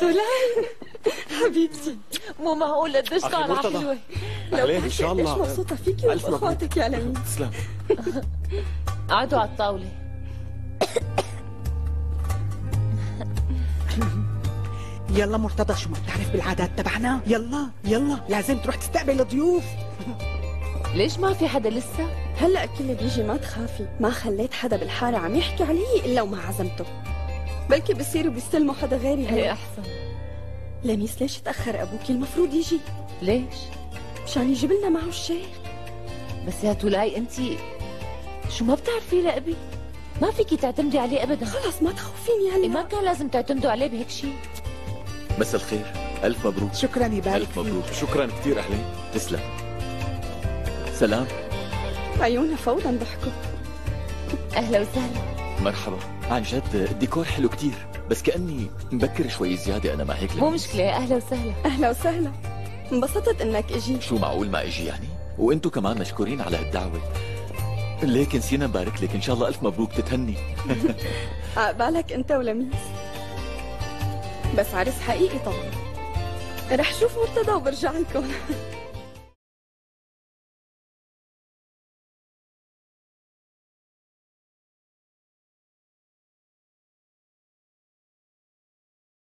تولاي حبيبتي مو معقول قديش مرتضى. حلوة أهلين إن شاء قديش الله مبسوطة فيكي ألف مبروك. وبأخواتك يا لمين تسلم قعدوا على الطاولة يلا مرتضى شو ما بتعرف بالعادات تبعنا يلا يلا لازم تروح تستقبل الضيوف ليش ما في حدا لسه؟ هلا كل بيجي ما تخافي. ما خليت حدا بالحارة عم يحكي علي إلا وما عزمته. بلكي بصيروا بيستلموا حدا غيري إيه هلا أحسن؟ لميس ليش تأخر أبوكي المفروض يجي؟ ليش؟ مشان يجيب لنا معه الشيخ. بس يا تولاي أنت شو ما بتعرفي لأبي؟ ما فيكي تعتمدي عليه أبدا. خلص ما تخوفيني إيه ما هلا كان لازم تعتمدوا عليه بهيك شيء مساء الخير. ألف مبروك. شكرا يبارك ألف مبروك. شكرا كثير أهلين. تسلم. سلام. عيونها فورا ضحكوا. أهلا وسهلا. مرحبا. عن جد الديكور حلو كتير بس كأني مبكر شوي زيادة أنا مع هيك مو لميس. مشكلة أهلا وسهلا. أهلا وسهلا. انبسطت إنك إجي. شو معقول ما إجي يعني؟ وإنتو كمان مشكورين على هالدعوة. ليك نسينا نبارك لك إن شاء الله ألف مبروك تتهني. عقبالك أنت ولميس. بس عرس حقيقي طبعا. رح شوف مرتضى وبرجع لكم.